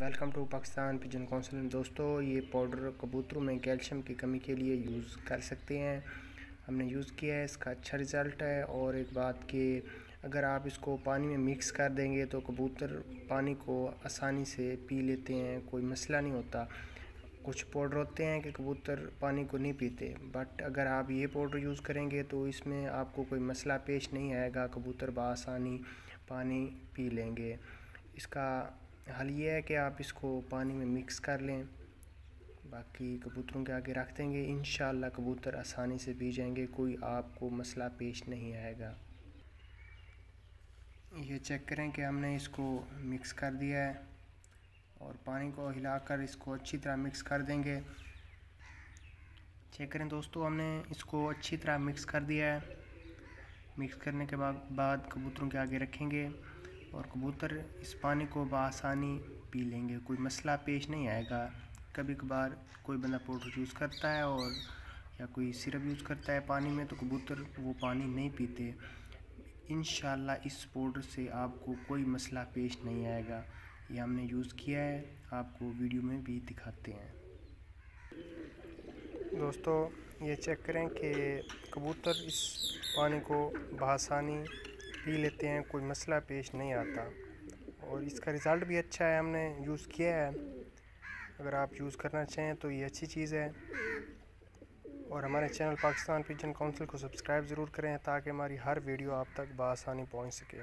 Welcome to Pakistan pigeon council. दोस्तों, ये powder कबूतरों में कैल्शियम की कमी के लिए यूज़ कर सकते हैं। हमने यूज़ किया है, इसका अच्छा रिज़ल्ट है और एक बात कि अगर आप इसको पानी में मिक्स कर देंगे तो कबूतर पानी को आसानी से पी लेते हैं, कोई मसला नहीं होता। कुछ पाउडर होते हैं कि कबूतर पानी को नहीं पीते, बट अगर आप ये पाउडर यूज़ करेंगे तो इसमें आपको कोई मसला पेश नहीं आएगा, कबूतर बसानी पानी पी लेंगे। इसका हल ये है कि आप इसको पानी में मिक्स कर लें। बाकी कबूतरों के आगे रख देंगे। इन कबूतर आसानी से पी जाएँगे, कोई आपको मसला पेश नहीं आएगा। ये चेक करें कि हमने इसको मिक्स कर दिया है और पानी को हिलाकर इसको अच्छी तरह मिक्स कर देंगे। चेक करें दोस्तों, हमने इसको अच्छी तरह मिक्स कर दिया है। मिक्स करने के बाद बाद कबूतरों के आगे रखेंगे। और कबूतर इस पानी को बसानी पी लेंगे। कोई मसला पेश नहीं आएगा। कभी कभार कोई बंदा पाउडर यूज़ करता है और, या कोई सिरप यूज़ करता है पानी में तो कबूतर वो पानी नहीं पीते। इन इस पाउडर से आपको कोई मसला पेश नहीं आएगा। ये हमने यूज़ किया है। आपको वीडियो में भी दिखाते हैं। दोस्तों, ये चेक करें कि कबूतर इस पानी को बसानी पी लेते हैं, कोई मसला पेश नहीं आता। और इसका रिज़ल्ट भी अच्छा है, हमने यूज़ किया है। अगर आप यूज़ करना चाहें तो ये अच्छी चीज़ है। और हमारे चैनल पाकिस्तान पिजन काउंसिल को सब्सक्राइब ज़रूर करें ताकि हमारी हर वीडियो आप तक बसानी पहुँच सके।